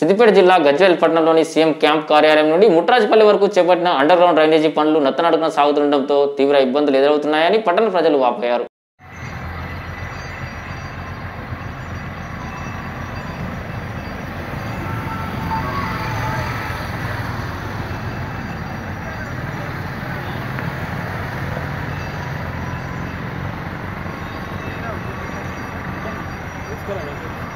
సిద్దిపేట జిల్లా గజ్వేల్పట్నంలోని CM camp కార్యాలయం నుండి ముట్రాజపల్లి వరకు చేపట్టిన అండర్ గ్రౌండ్ డ్రైనేజీ పనులు నత్తనడకన సాగుతుండటంతో తీవ్ర ఇబ్బందులు ఎదురవుతున్నాయని పట్టణ ప్రజలు వాపోయారు Let's.